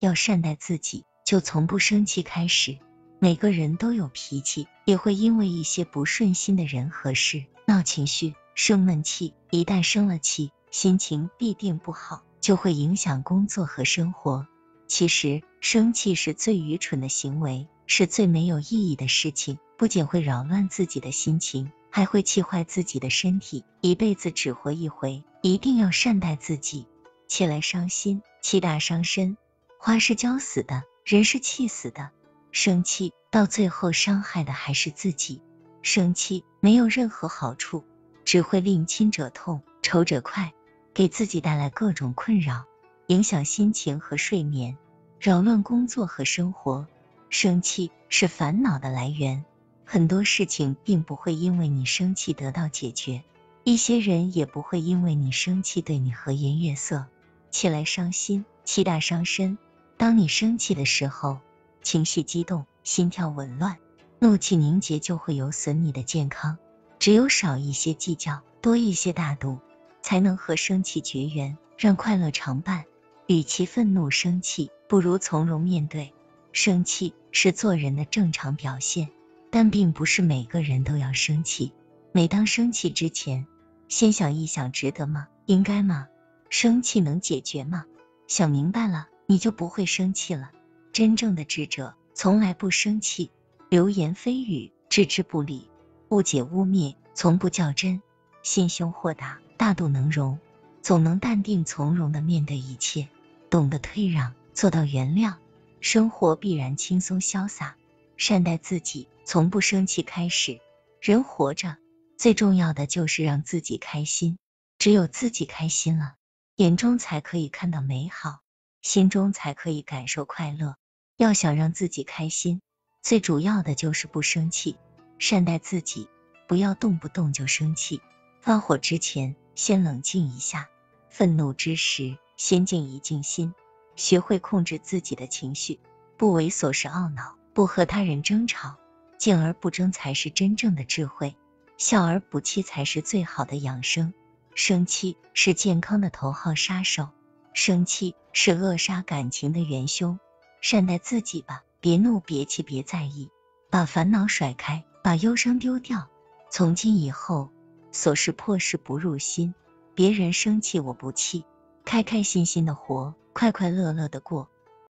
要善待自己，就从不生气开始。每个人都有脾气，也会因为一些不顺心的人和事闹情绪、生闷气。一旦生了气，心情必定不好，就会影响工作和生活。其实，生气是最愚蠢的行为，是最没有意义的事情。不仅会扰乱自己的心情，还会气坏自己的身体。一辈子只活一回，一定要善待自己。气来伤心，气大伤身。花是浇死的，人是气死的。生气到最后伤害的还是自己，生气没有任何好处，只会令亲者痛，仇者快，给自己带来各种困扰，影响心情和睡眠，扰乱工作和生活。生气是烦恼的来源，很多事情并不会因为你生气得到解决，一些人也不会因为你生气对你和颜悦色。气来伤心，气大伤身。当你生气的时候。情绪激动，心跳紊乱，怒气凝结，就会有损你的健康。只有少一些计较，多一些大度，才能和生气绝缘，让快乐常伴。与其愤怒生气，不如从容面对。生气是做人的正常表现，但并不是每个人都要生气。每当生气之前，先想一想：值得吗？应该吗？生气能解决吗？想明白了，你就不会生气了。真正的智者从来不生气，流言蜚语置之不理，误解污蔑从不较真，心胸豁达，大度能容，总能淡定从容的面对一切，懂得退让，做到原谅，生活必然轻松潇洒。善待自己，从不生气开始。人活着最重要的就是让自己开心，只有自己开心了，眼中才可以看到美好，心中才可以感受快乐。要想让自己开心，最主要的就是不生气，善待自己，不要动不动就生气。发火之前，先冷静一下；愤怒之时，先静一静心。学会控制自己的情绪，不为琐事懊恼，不和他人争吵，静而不争才是真正的智慧。笑而不气才是最好的养生。生气是健康的头号杀手，生气是扼杀感情的元凶。善待自己吧，别怒，别气，别在意，把烦恼甩开，把忧伤丢掉。从今以后，琐事破事不入心，别人生气我不气，开开心心的活，快快乐乐的过。